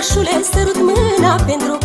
Nașule, sărut mâna pentru